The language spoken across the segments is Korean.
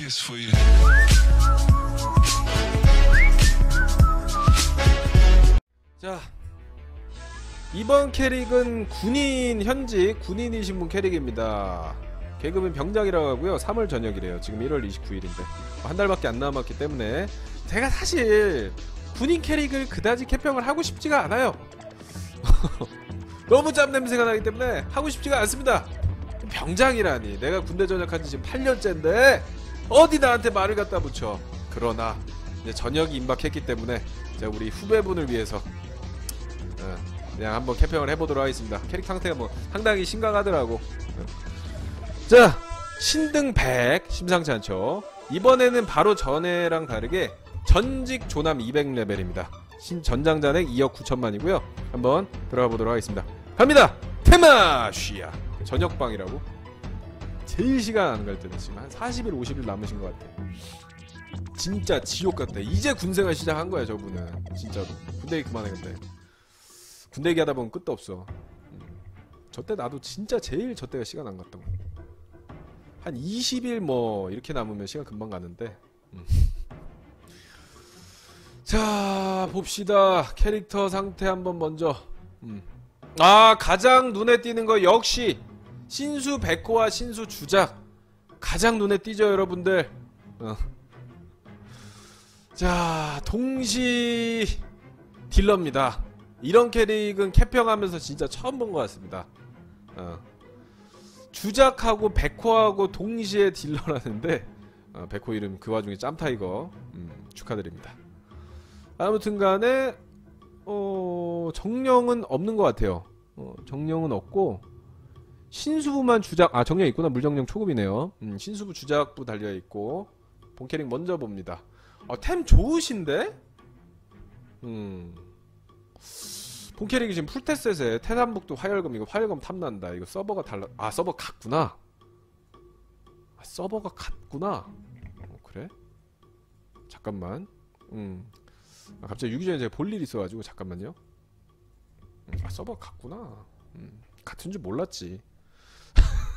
kiss for you. 자 이번 캐릭은 군인 현직 군인이신 분 캐릭입니다. 계급은 병장이라고 하고요. 3월 저녁이래요. 지금 1월 29일인데 한 달밖에 안 남았기 때문에 제가 사실 군인 캐릭을 그다지 개평을 하고 싶지가 않아요. 너무 짬 냄새가 나기 때문에 하고 싶지가 않습니다. 병장이라니 내가 군대 전역한 지 지금 8년째인데 어디 나한테 말을 갖다 붙여. 그러나 이제 전역이 임박했기 때문에 제가 우리 후배분을 위해서 어, 그냥 한번 캠핑을 해보도록 하겠습니다. 캐릭 상태가 뭐 상당히 심각하더라고. 어. 자, 신등 100 심상치 않죠. 이번에는 바로 전에랑 다르게 전직 조남 200레벨입니다. 신 전장잔액 2억 9천만이고요. 한번 들어가 보도록 하겠습니다. 갑니다. 테마 쉬야 저녁방이라고. 제일 시간 안 갈 때는 지금 한 40일 50일 남으신 것 같아. 진짜 지옥 같아. 이제 군생활 시작한 거야 저분은 진짜로. 군대 얘기 그만해 근데. 군대 얘기하다 보면 끝도 없어. 음. 저때 나도 진짜 제일 저때가 시간 안 거. 한 20일 뭐 이렇게 남으면 시간 금방 가는데. 음. 자 봅시다 캐릭터 상태 한번 먼저. 음. 아 가장 눈에 띄는 거 역시 신수 백호와 신수 주작 가장 눈에 띄죠 여러분들. 어. 자 동시 딜러입니다. 이런 캐릭은 캐평하면서 진짜 처음 본 것 같습니다. 어. 주작하고 백호하고 동시에 딜러라는데 어, 백호 이름 그 와중에 짬타이거 음, 축하드립니다. 아무튼간에 어, 정령은 없는 것 같아요. 어, 정령은 없고 신수부만 주작 아 정령 있구나 물정령 초급이네요. 음, 신수부 주작부 달려 있고 본 캐릭 먼저 봅니다. 어, 템 좋으신데? 음. 본 캐릭이 지금 풀테셋에 태산북도 화열금 이거 화열금 탐난다 이거 서버가 달라 아 서버 같구나 아 서버가 같구나 어, 그래? 잠깐만 음 아, 갑자기 유기 전에 제가 볼 일이 있어가지고 잠깐만요 음, 아 서버 같구나 음, 같은 줄 몰랐지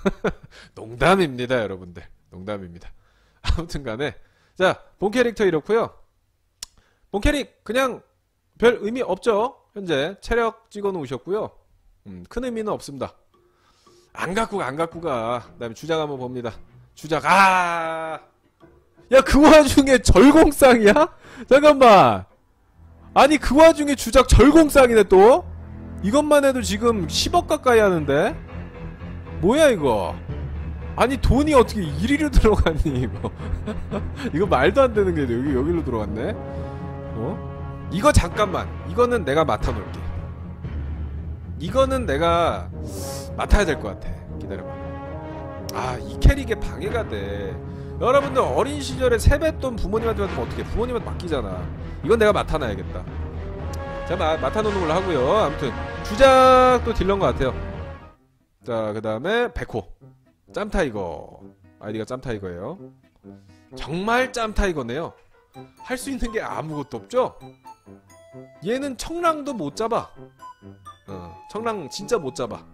농담입니다 여러분들 농담입니다 아무튼 간에 자 본 캐릭터 이렇고요 본 캐릭 그냥 별 의미 없죠 현재 체력 찍어 놓으셨고요. 음, 큰 의미는 없습니다. 안 갖고 가, 안 갖고 가. 그 다음에 주작 한번 봅니다. 주작 아. 야, 그 와중에 절공쌍이야? 잠깐만. 아니, 그 와중에 주작 절공쌍이네 또? 이것만 해도 지금 10억 가까이 하는데? 뭐야, 이거? 아니, 돈이 어떻게 이리로 들어갔니, 이거? 이거 말도 안 되는 게 여기, 여기로 들어갔네? 어? 이거 잠깐만. 이거는 내가 맡아놓을게. 이거는 내가 맡아야 될 것 같아. 기다려봐. 아 이 캐릭에 방해가 돼. 여러분들 어린 시절에 세뱃돈 부모님한테 받으면 어떻게 부모님한테 맡기잖아. 이건 내가 맡아놔야겠다. 자 마, 맡아놓는 걸로 하고요. 아무튼 주작도 딜러인 것 같아요 자 그 다음에 백호 짬타이거 아이디가 짬타이거예요 정말 짬타이거네요 할 수 있는 게 아무것도 없죠? 얘는 청랑도 못 잡아. 어, 청랑 진짜 못 잡아.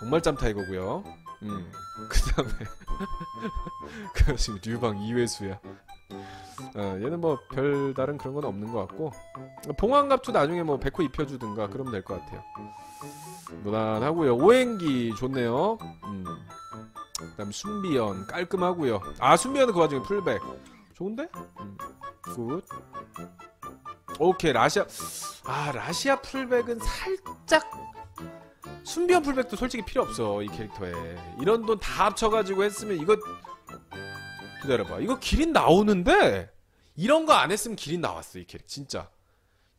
정말 짬타이거고요. 음, 그 다음에 그 지금 류방 2회수야. 어, 얘는 뭐 별다른 그런 건 없는 것 같고 봉황갑투 나중에 뭐 백호 입혀주든가 그러면 될 것 같아요. 무난하고요. 오행기 좋네요. 음. 그다음 순비연 깔끔하고요. 아 순비연은 그 와중에 풀백 좋은데? 음. 굿. 오케이 라시아 아 라시아 풀백은 살짝 순비한 풀백도 솔직히 필요 없어 이 캐릭터에 이런 돈 다 합쳐가지고 했으면 이거 기다려봐 이거 기린 나오는데 이런 거 안 했으면 기린 나왔어 이 캐릭 진짜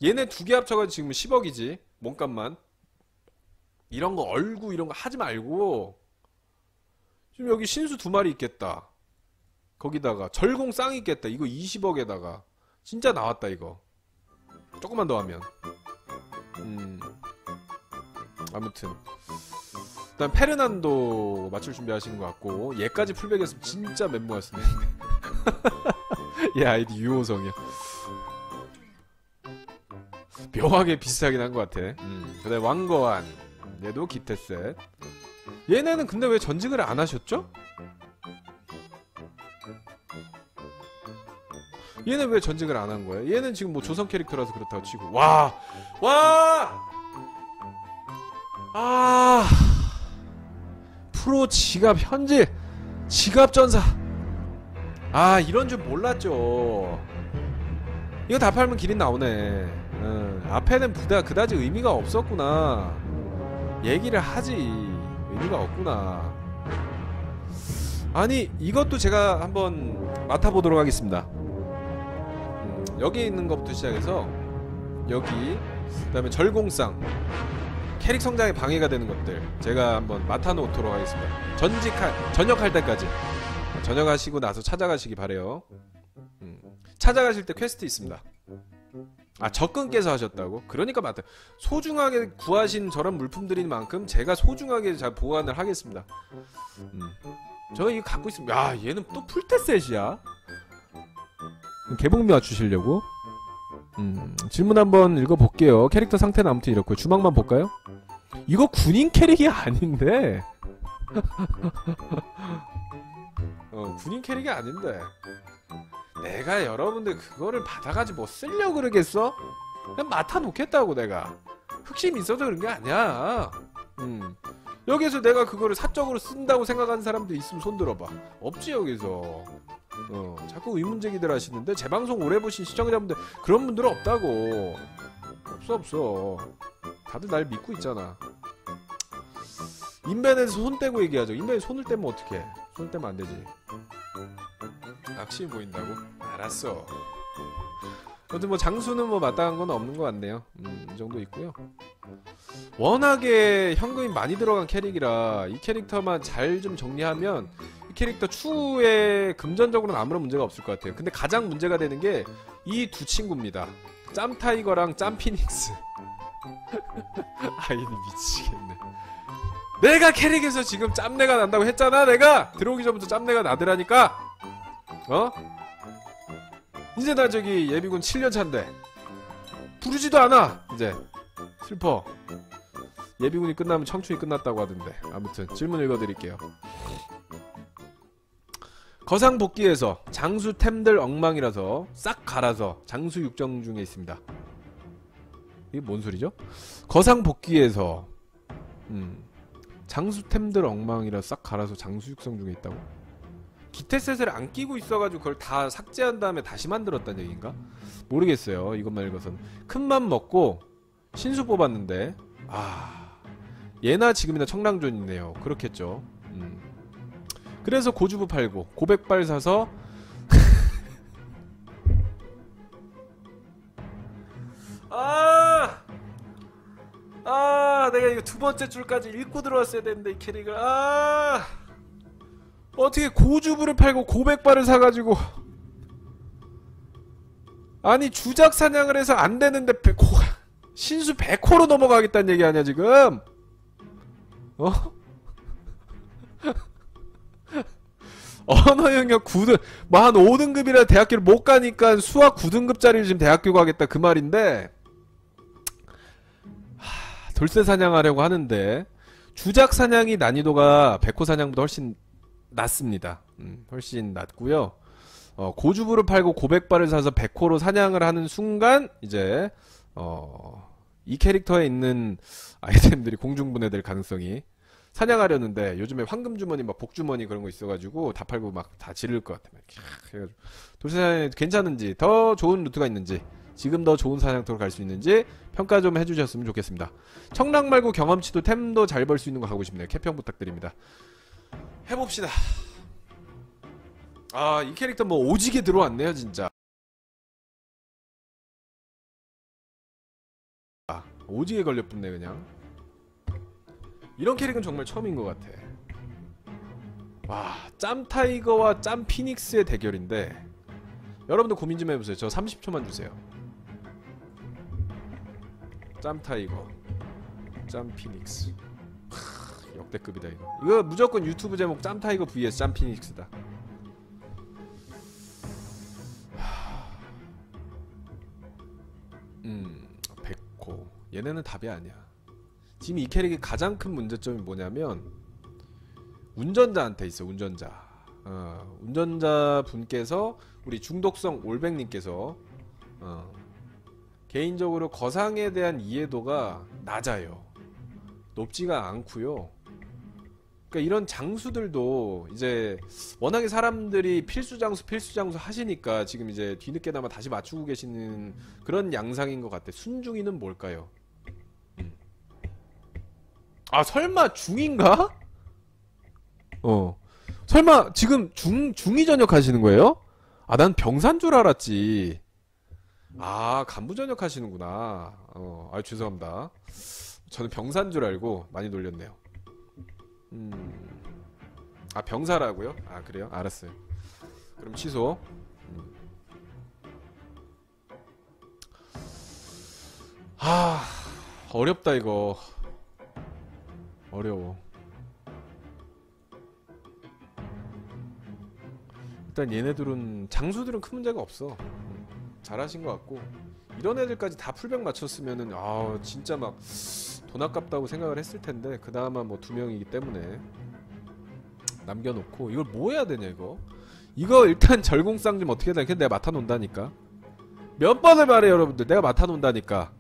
얘네 두 개 합쳐가지고 지금 10억이지 몸값만 이런 거 얼구 이런 거 하지 말고 지금 여기 신수 두 마리 있겠다. 거기다가 절공 쌍 있겠다. 이거 20억에다가. 진짜 나왔다 이거. 조금만 더 하면. 음. 아무튼. 일단 페르난도 맞출 준비하시는 것 같고 얘까지 풀백이었으면 진짜 멘붕이었을 텐데. 얘 아이디 유호성이야. 묘하게 비슷하긴 한 것 같아. 음. 그 다음에 왕거한 얘도 기태셋 얘네는 근데 왜 전직을 안 하셨죠? 얘는 왜 전직을 안 한 거야? 얘는 지금 뭐 조선 캐릭터라서 그렇다고 치고 와! 와! 아 프로 지갑 현질 지갑 전사 아 이런 줄 몰랐죠 이거 다 팔면 기린 나오네 응, 앞에는 부다 그다지 의미가 없었구나 얘기를 하지. 의미가 없구나. 아니 이것도 제가 한번 맡아보도록 하겠습니다. 음, 여기 있는 것부터 시작해서 여기 그 다음에 절공상 캐릭 성장에 방해가 되는 것들 제가 한번 맡아놓도록 하겠습니다. 전직할 전역할 때까지. 전역하시고 나서 찾아가시기 바래요. 음, 찾아가실 때 퀘스트 있습니다 아 접근께서 하셨다고? 그러니까 맞다 소중하게 구하신 저런 물품들인 만큼 제가 소중하게 잘 보관을 하겠습니다 음. 저 이거 갖고 있습니다 야 얘는 또 풀테셋이야 개봉비 맞추시려고? 음, 질문 한번 읽어볼게요 캐릭터 상태는 아무튼 이렇고 주막만 볼까요? 이거 군인 캐릭이 아닌데 어 군인 캐릭이 아닌데 내가 여러분들 그거를 받아가지고 뭐 쓰려고 그러겠어? 그냥 맡아놓겠다고 내가. 흑심 있어서 그런 게 아니야. 음. 여기서 내가 그거를 사적으로 쓴다고 생각하는 사람도 있으면 손 들어봐. 없지 여기서. 어 자꾸 의문제기들 하시는데 제 방송 오래 보신 시청자분들 그런 분들은 없다고. 없어 없어. 다들 날 믿고 있잖아. 인벤에서 손 떼고 얘기하죠. 인벤에 손을 떼면 어떡해 손 떼면 안 되지. 악심이 보인다고? 알았어. 아무튼 뭐 장수는 뭐 마땅한 건 없는 것 같네요. 음, 이 정도 있고요. 워낙에 현금이 많이 들어간 캐릭이라 이 캐릭터만 잘 좀 정리하면 이 캐릭터 추후에 금전적으로는 아무런 문제가 없을 것 같아요. 근데 가장 문제가 되는 게 이 두 친구입니다. 짬 타이거랑 짬 피닉스. 아이니 미치겠네 내가 캐릭에서 지금 짬내가 난다고 했잖아 내가. 들어오기 전부터 짬내가 나더라니까. 어? 이제 나 저기 예비군 7년 차인데. 부르지도 않아 이제. 슬퍼. 예비군이 끝나면 청춘이 끝났다고 하던데. 아무튼 질문 읽어드릴게요. 거상 복귀에서 장수 템들 엉망이라서 싹 갈아서 장수 육정 중에 있습니다. 이게 뭔 소리죠? 거상 복귀에서 음 장수템들 엉망이라 싹 갈아서 장수 육성 중에 있다고? 기태셋을 안 끼고 있어가지고 그걸 다 삭제한 다음에 다시 만들었다는 얘기인가? 모르겠어요. 이것만 읽어서는. 큰맘 먹고 신수 뽑았는데 아 예나 지금이나 청랑존이네요. 그렇겠죠. 음. 그래서 고주부 팔고 고백발 사서 내가 이거 두 번째 줄까지 읽고 들어왔어야 되는데 이 캐릭을 아! 어떻게 고주부를 팔고 고백발을 사가지고 아니 주작 사냥을 해서 안 되는데 배, 고, 신수 100호로 넘어가겠다는 얘기 아니야 지금? 어? 언어 영역 9등 뭐한 5등급이라 대학교를 못 가니까 수학 9등급짜리를 지금 대학교 가겠다 그 말인데 하, 돌쇠 사냥하려고 하는데 주작 사냥이 난이도가 백호 사냥보다 훨씬 낮습니다. 음, 훨씬 낮고요. 어, 고주부를 팔고 고백발을 사서 백호로 사냥을 하는 순간 이제 어, 이 캐릭터에 있는 아이템들이 공중분해될 가능성이 사냥하려는데 요즘에 황금 주머니 막 복주머니 그런 거 있어가지고 다 팔고 막 다 지를 것 같아. 그래가지고 돌쇠 사냥 괜찮은지 더 좋은 루트가 있는지 지금 더 좋은 사냥터로 갈 수 있는지 평가 좀 해주셨으면 좋겠습니다. 청랑 말고 경험치도 템도 잘 벌 수 있는 거 가고 싶네요. 캐평 부탁드립니다. 해봅시다. 아, 이 캐릭터 뭐 오지게 들어왔네요, 진짜. 아, 오지게 걸려붙네, 그냥. 이런 캐릭은 정말 처음인 것 같아. 와, 짬 타이거와 짬 피닉스의 대결인데, 여러분들 고민 좀 해보세요. 저 30초만 주세요. 짬 타이거, 짬 피닉스. 역대급이다 이거. 이거 무조건 유튜브 제목 짬타이거 vs 짬피닉스다. 음 백호. 얘네는 답이 아니야. 지금 이 캐릭의 가장 큰 문제점이 뭐냐면 운전자한테 있어 운전자. 어, 운전자 분께서 우리 중독성 올백님께서 어, 개인적으로 거상에 대한 이해도가 낮아요. 높지가 않고요. 그러니까 이런 장수들도 이제 워낙에 사람들이 필수 장수 필수 장수 하시니까 지금 이제 뒤늦게나마 다시 맞추고 계시는 그런 양상인 것 같아. 순중이는 뭘까요? 음. 아 설마 중인가? 어 설마 지금 중 중이 전역 하시는 거예요? 아 난 병산 줄 알았지. 아 간부 전역 하시는구나. 어, 아 죄송합니다. 저는 병산 줄 알고 많이 놀렸네요. 음. 아 병사라고요? 아 그래요? 알았어요. 그럼 취소. 음. 아 어렵다 이거. 어려워. 일단 얘네들은 장수들은 큰 문제가 없어. 음, 잘하신 것 같고 이런 애들까지 다 풀백 맞췄으면은 아 진짜 막 돈 아깝다고 생각을 했을 텐데 그 다음만 뭐두 명이기 때문에 남겨놓고 이걸 뭐 해야 되냐 이거? 이거 일단 절공상 좀 어떻게 해야 되나 내가 맡아놓는다니까. 몇 번을 말해 여러분들? 내가 맡아놓는다니까.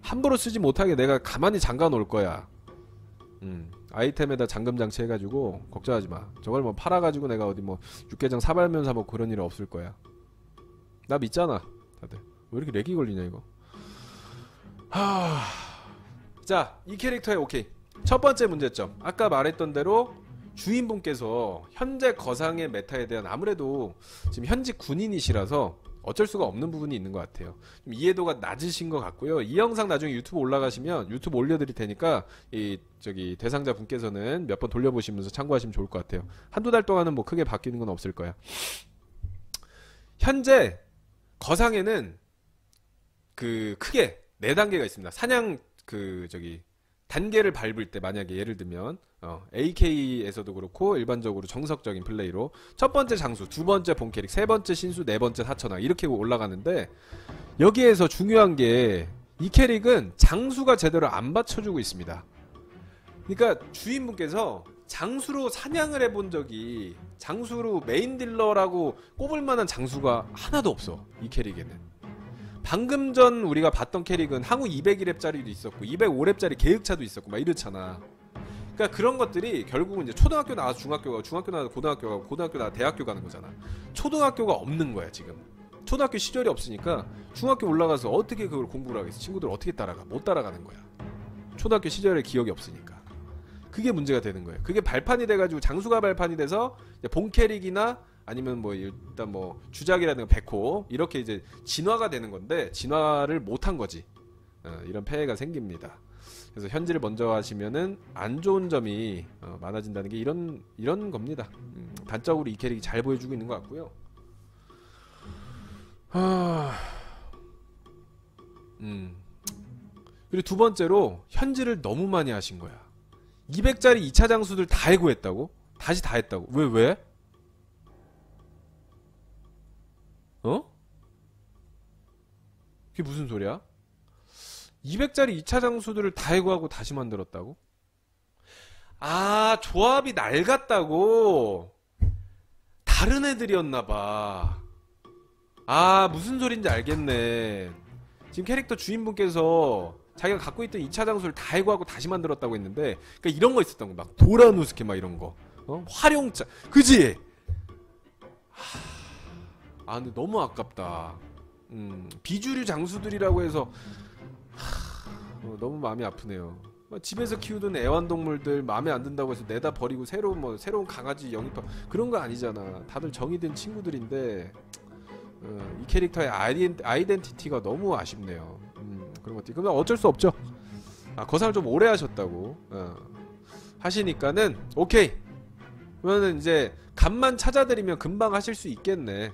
함부로 쓰지 못하게 내가 가만히 잠가 놓을 거야. 음 아이템에다 잠금 장치 해가지고 걱정하지 마. 저걸 뭐 팔아가지고 내가 어디 뭐 육개장 사발면사 뭐 그런 일 없을 거야. 나 믿잖아 다들 왜 이렇게 렉이 걸리냐 이거 하... 자, 이 캐릭터의 오케이. 첫 번째 문제점. 아까 말했던 대로 주인분께서 현재 거상의 메타에 대한 아무래도 지금 현직 군인이시라서 어쩔 수가 없는 부분이 있는 것 같아요. 좀 이해도가 낮으신 것 같고요. 이 영상 나중에 유튜브 올라가시면 유튜브 올려드릴 테니까 이 저기 대상자 분께서는 몇 번 돌려보시면서 참고하시면 좋을 것 같아요. 한두 달 동안은 뭐 크게 바뀌는 건 없을 거야. 현재 거상에는 그 크게 네 단계가 있습니다. 사냥 그 저기 단계를 밟을 때 만약에 예를 들면 어, AK에서도 그렇고 일반적으로 정석적인 플레이로 첫 번째 장수, 두 번째 본 캐릭, 세 번째 신수, 네 번째 사천왕 이렇게 올라가는데 여기에서 중요한 게 이 캐릭은 장수가 제대로 안 받쳐주고 있습니다. 그러니까 주인분께서 장수로 사냥을 해본 적이 장수로 메인 딜러라고 꼽을 만한 장수가 하나도 없어 이 캐릭에는. 방금 전 우리가 봤던 캐릭은 항우 201렙짜리도 있었고 205렙짜리 계획차도 있었고 막 이렇잖아. 그러니까 그런 것들이 결국은 이제 초등학교 나와서 중학교 가고 중학교 나와서 고등학교 가고 고등학교 나와서 대학교 가는 거잖아. 초등학교가 없는 거야 지금. 초등학교 시절이 없으니까 중학교 올라가서 어떻게 그걸 공부를 하겠어? 친구들 어떻게 따라가? 못 따라가는 거야. 초등학교 시절의 기억이 없으니까. 그게 문제가 되는 거예요. 그게 발판이 돼가지고 장수가 발판이 돼서 본 캐릭이나 아니면 뭐 일단 뭐 주작이라든가 백호 이렇게 이제 진화가 되는 건데 진화를 못한 거지. 어, 이런 폐해가 생깁니다. 그래서 현질을 먼저 하시면은 안 좋은 점이 어, 많아진다는 게 이런 이런 겁니다. 음, 단적으로 이 캐릭이 잘 보여주고 있는 것 같고요. 하... 음. 그리고 두 번째로 현질을 너무 많이 하신 거야. 200짜리 2차 장수들 다 해고했다고? 다시 다 했다고? 왜 왜? 어? 그게 무슨 소리야? 200짜리 2차 장수들을 다 해고하고 다시 만들었다고? 아, 조합이 낡았다고? 다른 애들이었나봐. 아, 무슨 소린지 알겠네. 지금 캐릭터 주인분께서 자기가 갖고 있던 2차 장수를 다 해고하고 다시 만들었다고 했는데, 그니까 이런 거 있었던 거. 막, 도라누스케 막 이런 거. 어? 활용자. 그지? 하... 아 근데 너무 아깝다. 음, 비주류 장수들이라고 해서 하, 어, 너무 마음이 아프네요. 뭐 집에서 키우던 애완동물들 마음에 안 든다고 해서 내다 버리고 새로운 뭐 새로운 강아지 영입하 그런 거 아니잖아. 다들 정이된 친구들인데 어, 이 캐릭터의 아이덴, 아이덴티티가 너무 아쉽네요. 음, 그런 것들. 그러면 어쩔 수 없죠. 아, 거상을 좀 오래 하셨다고 어, 하시니까는 오케이. 그러면 이제 간만 찾아드리면 금방 하실 수 있겠네.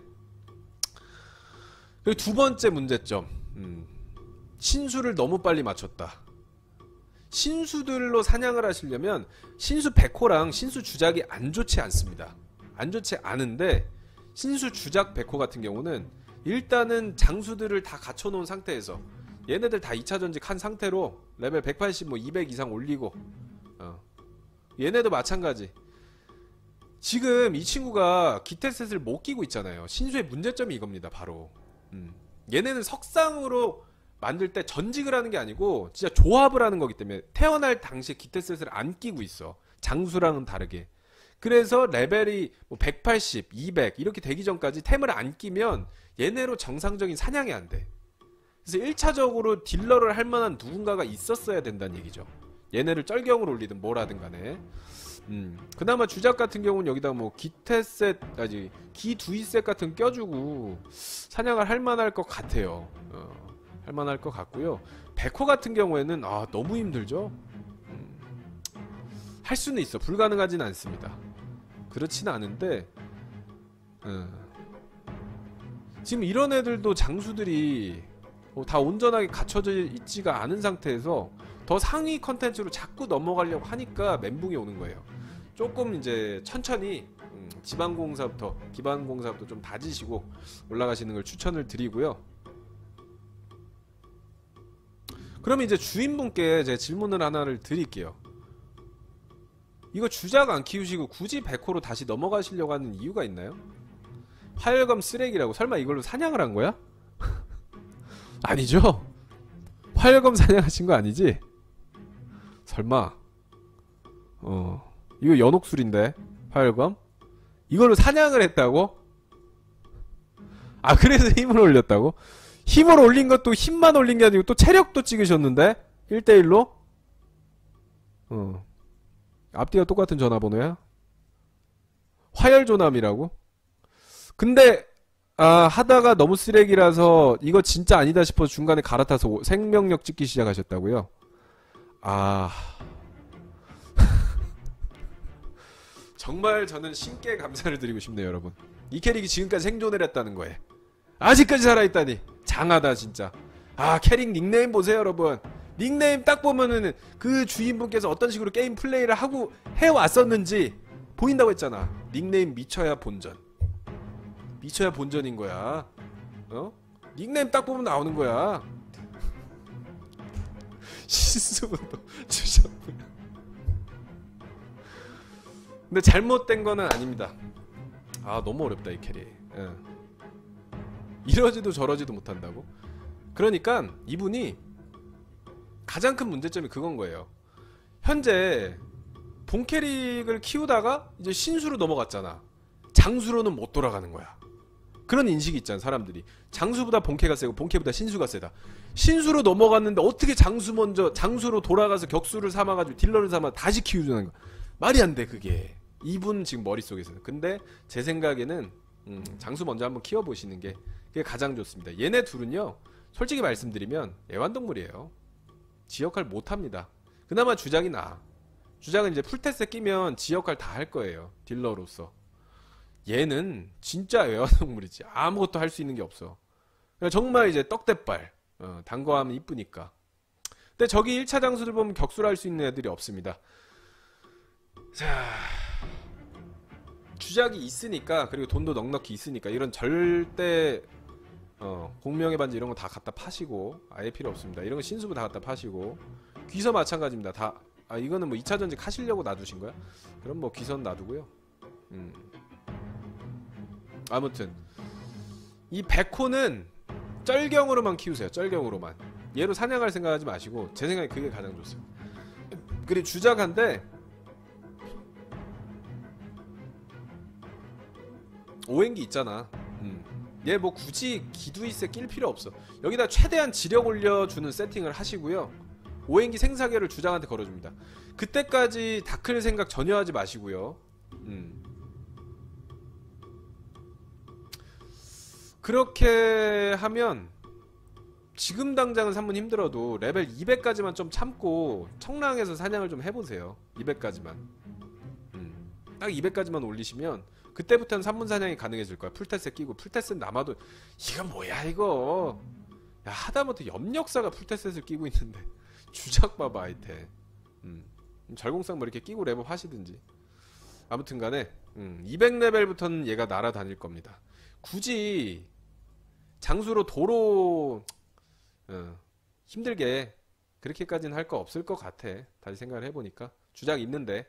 그리고 두 번째 문제점. 음, 신수를 너무 빨리 맞췄다. 신수들로 사냥을 하시려면 신수 백호랑 신수 주작이 안 좋지 않습니다. 안 좋지 않은데 신수 주작 백호 같은 경우는 일단은 장수들을 다 갖춰놓은 상태에서 얘네들 다 2차 전직 한 상태로 레벨 180 뭐 200 이상 올리고 어. 얘네도 마찬가지 지금 이 친구가 기태셋을 못 끼고 있잖아요. 신수의 문제점이 이겁니다. 바로. 음. 얘네는 석상으로 만들 때 전직을 하는 게 아니고 진짜 조합을 하는 거기 때문에 태어날 당시에 기태셋을 안 끼고 있어. 장수랑은 다르게. 그래서 레벨이 뭐 180, 200 이렇게 되기 전까지 템을 안 끼면 얘네로 정상적인 사냥이 안 돼. 그래서 1차적으로 딜러를 할 만한 누군가가 있었어야 된다는 얘기죠. 얘네를 쩔경으로 올리든 뭐라든 간에. 음, 그나마 주작 같은 경우는 여기다 뭐 기태셋, 아니, 기두이셋 같은 껴주고 사냥을 할 만할 것 같아요. 어, 할 만할 것 같고요. 백호 같은 경우에는 아, 너무 힘들죠? 음, 할 수는 있어. 불가능하진 않습니다. 그렇진 않은데, 어, 지금 이런 애들도 장수들이 어, 다 온전하게 갖춰져 있지가 않은 상태에서 더 상위 컨텐츠로 자꾸 넘어가려고 하니까 멘붕이 오는 거예요. 조금 이제 천천히 음, 지방공사부터 기반공사부터 좀 다지시고 올라가시는 걸 추천을 드리고요. 그러면 이제 주인분께 제 질문을 하나를 드릴게요. 이거 주작 안 키우시고 굳이 백호로 다시 넘어가시려고 하는 이유가 있나요? 화열검 쓰레기라고 설마 이걸로 사냥을 한 거야? 아니죠? 화열검 사냥하신 거 아니지? 설마 어 이거 연옥술인데 화열검 이걸로 사냥을 했다고? 아 그래서 힘을 올렸다고? 힘을 올린 것도 힘만 올린 게 아니고 또 체력도 찍으셨는데 1대1로? 어 앞뒤가 똑같은 전화번호야? 화열조남이라고? 근데 아 하다가 너무 쓰레기라서 이거 진짜 아니다 싶어서 중간에 갈아타서 생명력 찍기 시작하셨다고요? 아. 정말 저는 신께 감사를 드리고 싶네요 여러분. 이 캐릭이 지금까지 생존을 했다는 거에. 아직까지 살아있다니. 장하다 진짜. 아 캐릭 닉네임 보세요 여러분. 닉네임 딱 보면은 그 주인분께서 어떤 식으로 게임 플레이를 하고 해왔었는지 보인다고 했잖아. 닉네임 미쳐야 본전 미쳐야 본전인 거야 어? 닉네임 딱 보면 나오는 거야 신수분도 주셨고요 근데 잘못된 거는 아닙니다 아 너무 어렵다 이 캐릭 얘. 이러지도 저러지도 못한다고? 그러니까 이분이 가장 큰 문제점이 그건 거예요. 현재 본 캐릭을 키우다가 이제 신수로 넘어갔잖아. 장수로는 못 돌아가는 거야. 그런 인식이 있잖아 사람들이 장수보다 본캐가 세고 본캐보다 신수가 세다 신수로 넘어갔는데 어떻게 장수 먼저 장수로 돌아가서 격수를 삼아가지고 딜러를 삼아 다시 키우자는 거 말이 안 돼 그게 이분 지금 머릿속에서는 근데 제 생각에는 음, 장수 먼저 한번 키워보시는 게 그게 가장 좋습니다. 얘네 둘은요, 솔직히 말씀드리면 애완동물이에요. 지역할 못합니다. 그나마 주작이 나. 주작은 이제 풀테스에 끼면 지역할 다 할 거예요. 딜러로서. 얘는 진짜 애완동물이지. 아무것도 할 수 있는 게 없어. 그러니까 정말 이제 떡대빨. 어, 단거하면 이쁘니까. 근데 저기 1차 장수들 보면 격수를 할수 있는 애들이 없습니다. 자. 주작이 있으니까 그리고 돈도 넉넉히 있으니까 이런 절대 어, 공명의 반지 이런 거 다 갖다 파시고 아예 필요 없습니다. 이런 거 신수부 다 갖다 파시고 귀서 마찬가지입니다. 다 아 이거는 뭐 2차 전직 하시려고 놔두신 거야? 그럼 뭐 귀선 놔두고요. 음. 아무튼 이 백호는 쩔경으로만 키우세요. 쩔경으로만. 얘로 사냥할 생각하지 마시고 제 생각에 그게 가장 좋습니다. 그리고 주작한데 오행기 있잖아. 음. 얘뭐 굳이 기두이세 낄 필요 없어. 여기다 최대한 지력 올려주는 세팅을 하시고요. 오행기 생사계를 주장한테 걸어줍니다. 그때까지 다클 생각 전혀 하지 마시고요. 음. 그렇게 하면 지금 당장은 3문 힘들어도 레벨 200까지만 좀 참고 청랑에서 사냥을 좀 해보세요. 200까지만. 음. 딱 200까지만 올리시면 그때부터는 3문 사냥이 가능해질 거야. 풀테셋 끼고 풀테셋은 남아도 이거 뭐야 이거. 야 하다못해 염력사가 풀테셋을 끼고 있는데 주작 봐봐 아이템. 음. 절공상 뭐 이렇게 끼고 레벨 하시든지. 아무튼간에 음, 200레벨부터는 얘가 날아다닐 겁니다. 굳이 장수로 도로 어, 힘들게 그렇게까지는 할 거 없을 것 같아. 다시 생각을 해보니까. 주작 있는데.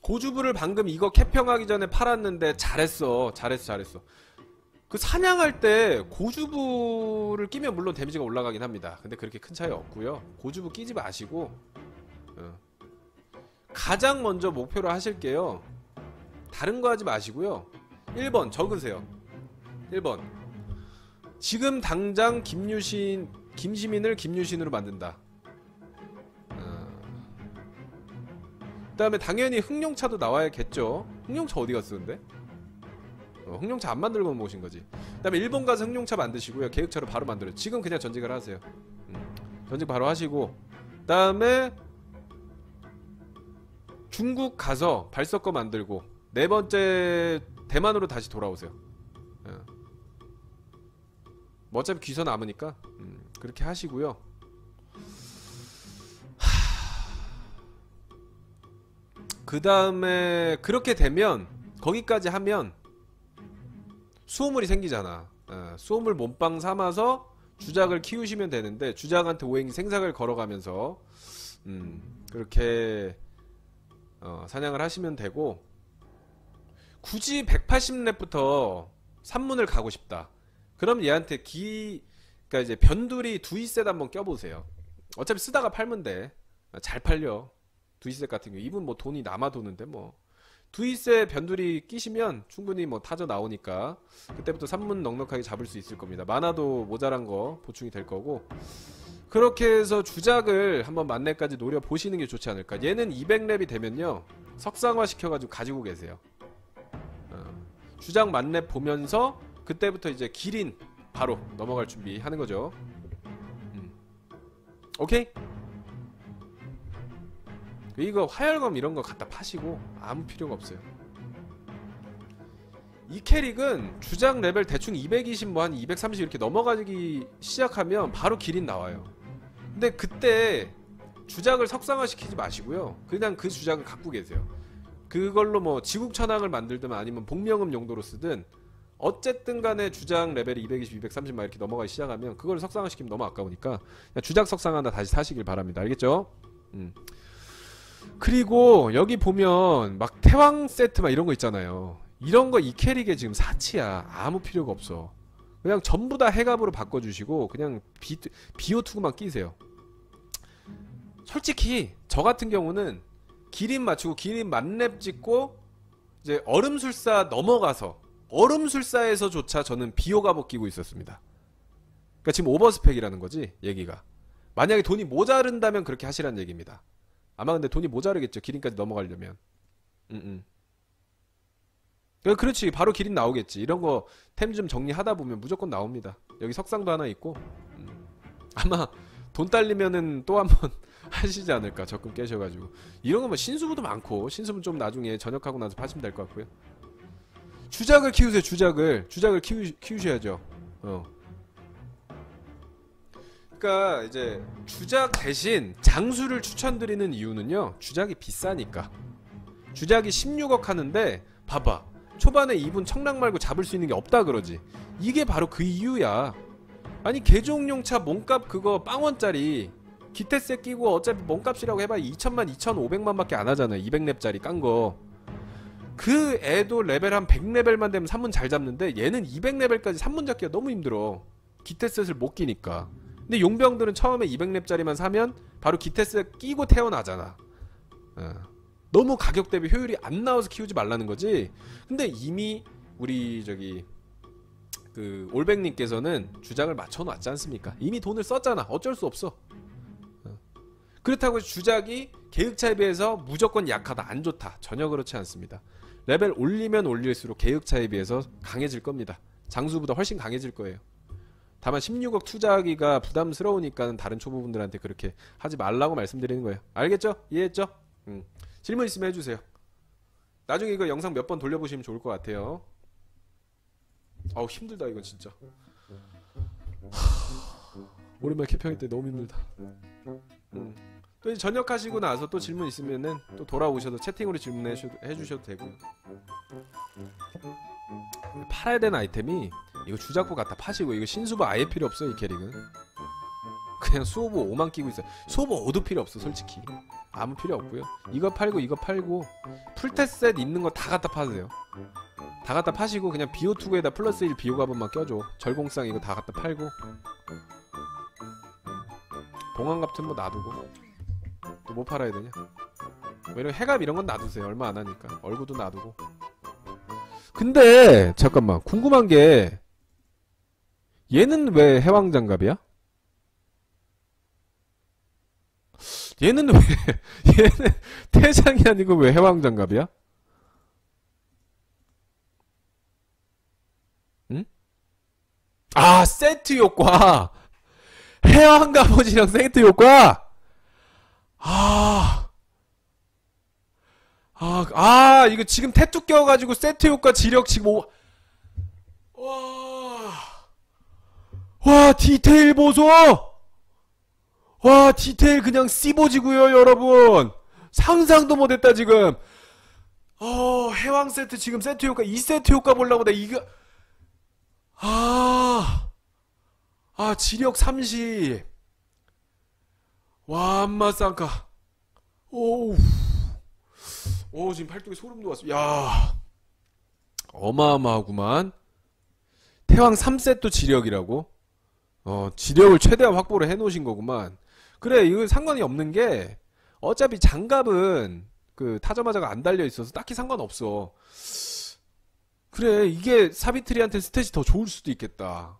고주부를 방금 이거 캐평하기 전에 팔았는데 잘했어. 잘했어 잘했어. 그 사냥할 때 고주부를 끼면 물론 데미지가 올라가긴 합니다. 근데 그렇게 큰 차이 없고요. 고주부 끼지 마시고 어. 가장 먼저 목표로 하실게요. 다른 거 하지 마시고요 1번 적으세요. 1번. 지금 당장 김유신 김시민을 김유신으로 만든다. 그 다음에 당연히 흥룡차도 나와야겠죠. 흥룡차 어디 갔어 근데? 어, 흥룡차 안 만들고 모신 거지. 그 다음에 일본 가서 흥룡차 만드시고요. 계획차로 바로 만들어요. 지금 그냥 전직을 하세요. 음, 전직 바로 하시고 그 다음에 중국 가서 발석거 만들고 네 번째 대만으로 다시 돌아오세요. 예. 뭐 어차피 귀서 남으니까 음, 그렇게 하시고요. 그 다음에 그렇게 되면 거기까지 하면 수호물이 생기잖아. 어, 수호물 몸빵 삼아서 주작을 키우시면 되는데 주작한테 오행이 생삭을 걸어가면서 음, 그렇게 어, 사냥을 하시면 되고 굳이 180렙부터 산문을 가고 싶다. 그럼 얘한테 기 그니까 이제 변두리 두이셋 한번 껴보세요. 어차피 쓰다가 팔면 돼 잘 팔려. 두이셋 같은 경우. 이분 뭐 돈이 남아 도는데 뭐. 두이셋 변두리 끼시면 충분히 뭐 타져 나오니까 그때부터 3문 넉넉하게 잡을 수 있을 겁니다. 만화도 모자란 거 보충이 될 거고. 그렇게 해서 주작을 한번 만렙까지 노려보시는 게 좋지 않을까. 얘는 200렙이 되면요. 석상화 시켜가지고 가지고 계세요. 어, 주작 만렙 보면서 그때부터 이제 기린 바로 넘어갈 준비 하는 거죠 음. 오케이? 이거 화열검 이런 거 갖다 파시고 아무 필요가 없어요. 이 캐릭은 주장 레벨 대충 220 뭐 한 230 이렇게 넘어가기 시작하면 바로 기린 나와요. 근데 그때 주작을 석상화 시키지 마시고요. 그냥 그 주작을 갖고 계세요. 그걸로 뭐 지국천왕을 만들든 아니면 복명음 용도로 쓰든 어쨌든 간에 주작 레벨이 220, 230 막 이렇게 넘어가기 시작하면 그걸 석상화 시키면 너무 아까우니까 주작 석상 하나 다시 사시길 바랍니다. 알겠죠? 음. 그리고 여기 보면 막 태왕 세트 막 이런 거 있잖아요. 이런 거 이 캐릭에 지금 사치야. 아무 필요가 없어. 그냥 전부 다 해갑으로 바꿔주시고 그냥 비, 비오2만 끼세요. 솔직히 저 같은 경우는 기린 맞추고 기린 만렙 찍고 이제 얼음술사 넘어가서 얼음술사에서조차 저는 비오가복 끼고 있었습니다. 그러니까 지금 오버스펙이라는 거지 얘기가. 만약에 돈이 모자른다면 그렇게 하시라는 얘기입니다. 아마 근데 돈이 모자르겠죠. 기린까지 넘어가려면. 음, 음. 그렇지. 바로 기린 나오겠지. 이런 거 템 좀 정리하다 보면 무조건 나옵니다. 여기 석상도 하나 있고. 음. 아마 돈 딸리면은 또 한번 하시지 않을까. 적금 깨셔가지고. 이런 거뭐 신수부도 많고. 신수부 좀 나중에 전역하고 나서 파시면 될 것 같고요. 주작을 키우세요. 주작을. 주작을 키우, 키우셔야죠. 어. 그러니까 이제 주작 대신 장수를 추천드리는 이유는요. 주작이 비싸니까. 주작이 16억 하는데 봐봐. 초반에 이분 청랑 말고 잡을 수 있는 게 없다 그러지. 이게 바로 그 이유야. 아니 개종용차 몸값 그거 빵원짜리 기태세 끼고 어차피 몸값이라고 해봐 2천만 2,500만 밖에 안 하잖아요 200렙짜리 깐 거. 그 애도 레벨 한 100레벨만 되면 3문 잘 잡는데 얘는 200레벨까지 3문 잡기가 너무 힘들어. 기태셋을 못 끼니까. 근데 용병들은 처음에 200렙짜리만 사면 바로 기태셋 끼고 태어나잖아. 어. 너무 가격 대비 효율이 안 나와서 키우지 말라는 거지. 근데 이미 우리 저기 그 올백님께서는 주작을 맞춰놨지 않습니까? 이미 돈을 썼잖아. 어쩔 수 없어. 어. 그렇다고 주작이 계획차에 비해서 무조건 약하다, 안 좋다. 전혀 그렇지 않습니다. 레벨 올리면 올릴수록 계획차에 비해서 강해질 겁니다. 장수보다 훨씬 강해질 거예요. 다만 16억 투자하기가 부담스러우니까 다른 초보분들한테 그렇게 하지 말라고 말씀드리는 거예요. 알겠죠? 이해했죠? 음. 질문 있으면 해주세요. 나중에 이거 영상 몇 번 돌려보시면 좋을 것 같아요. 아우 힘들다 이건 진짜. 오랜만에 캐평할 때 너무 힘들다. 음. 또 전역하시고 나서 또 질문 있으면은 또 돌아오셔도 채팅으로 질문해 주셔도 되고요. 팔아야 되는 아이템이 이거 주작부 갖다 파시고 이거 신수부 아예 필요 없어 이 캐릭은. 그냥 수호부 5만 끼고 있어 수호부 5도 필요 없어 솔직히. 아무 필요 없고요. 이거 팔고 이거 팔고 풀테셋 있는 거 다 갖다 파세요. 다 갖다 파시고 그냥 비오2에다 플러스 1 비오 가본만 껴줘. 절공상 이거 다 갖다 팔고. 봉황 같은 거 놔두고 또 뭐 팔아야 되냐? 뭐 이런 해갑 이런 건 놔두세요. 얼마 안 하니까. 얼굴도 놔두고. 근데 잠깐만. 궁금한 게 얘는 왜 해왕장갑이야? 얘는 왜 얘는 태장이 아니고 왜 해왕장갑이야? 응? 아 세트 효과! 해왕 갑옷이랑 세트 효과 아 아, 아, 이거 지금 태투 껴가지고 세트 효과 지력 지금 오... 와, 와, 디테일 보소! 와, 디테일 그냥 씹어지고요, 여러분! 상상도 못했다, 지금! 어, 해왕 세트 지금 세트 효과, 이 세트 효과 보려고 내 이거, 아, 아, 지력 30. 와, 엄마 쌍카. 오우. 오 지금 팔뚝에 소름 돋았어. 야 어마어마하구만. 태왕 3세트 지력이라고. 어 지력을 최대한 확보를 해놓으신 거구만. 그래 이거 상관이 없는 게 어차피 장갑은 그 타자마자가 안 달려 있어서 딱히 상관없어. 그래 이게 사비트리한테 stat이 더 좋을 수도 있겠다.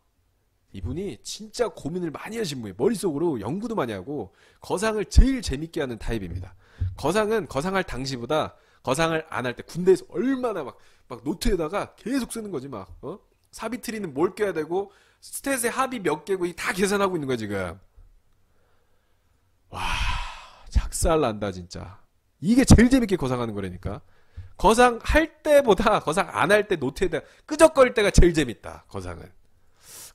이분이 진짜 고민을 많이 하신 분이에요. 머릿속으로 연구도 많이 하고 거상을 제일 재밌게 하는 타입입니다. 거상은 거상할 당시보다 거상을 안 할 때 군대에서 얼마나 막, 막 노트에다가 계속 쓰는 거지 막, 어? 사비트리는 뭘 껴야 되고, stat의 합이 몇 개고, 다 계산하고 있는 거야, 지금. 와, 작살 난다, 진짜. 이게 제일 재밌게 거상하는 거라니까. 거상 할 때보다 거상 안 할 때 노트에다 끄적거릴 때가 제일 재밌다, 거상은.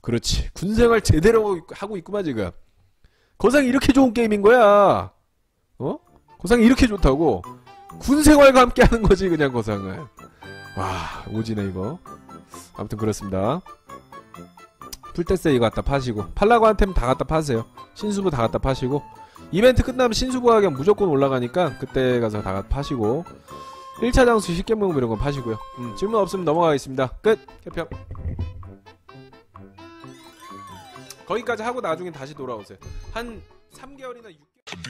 그렇지. 군생활 제대로 하고 있구만, 지금. 거상이 이렇게 좋은 게임인 거야. 어? 거상이 이렇게 좋다고. 군 생활과 함께 하는 거지 그냥 거상을 와 오지네 이거 아무튼 그렇습니다 풀테스 이거 갖다 파시고 팔라고 한템 다 갖다 파세요 신수부 다 갖다 파시고 이벤트 끝나면 신수부 가격 무조건 올라가니까 그때 가서 다 갖다 파시고 1차 장수 쉽게 모으면 이런 건 파시고요 음, 질문 없으면 넘어가겠습니다 끝 개평 거기까지 하고 나중에 다시 돌아오세요. 한 3개월이나 6개월